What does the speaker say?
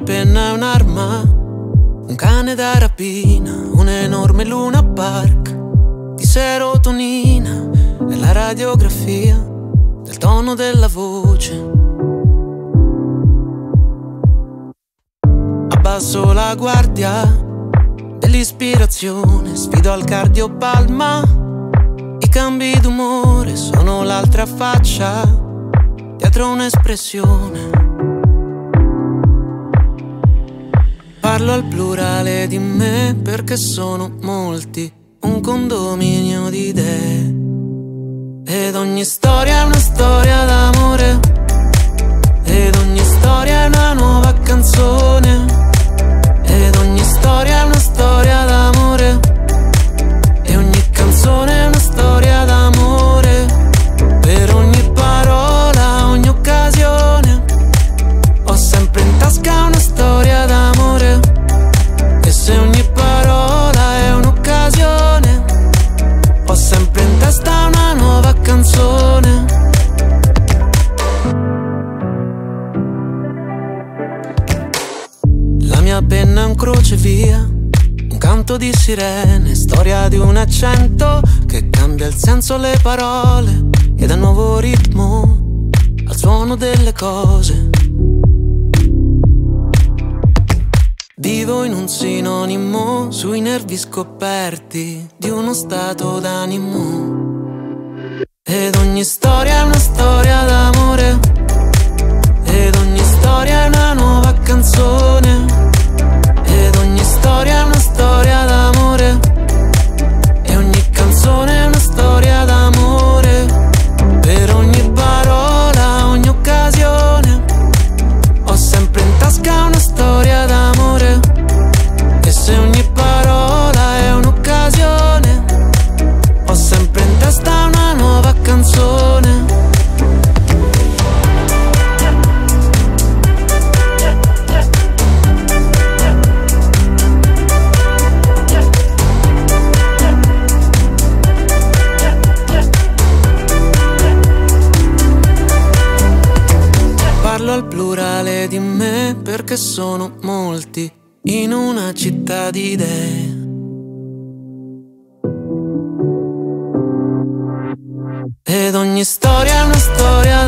penna è un'arma, un cane da rapina, un'enorme luna park di serotonina e la radiografia del tono della voce. Abbasso la guardia dell'ispirazione, sfido al cardiopalma. I cambi d'umore sono l'altra faccia, dietro un'espressione. Parlo al plurale di me perché sono molti, un condominio di idee. Ed ogni storia è una storia mia penna un crocevia, un canto di sirene, storia di un accento che cambia il senso alle parole e dà nuovo ritmo al suono delle cose. Vivo in un sinonimo sui nervi scoperti di uno stato d'animo. Ed ogni storia è una storia Parlo al plurale di me perché sono molti in una città di idee. Ed ogni storia è una storia.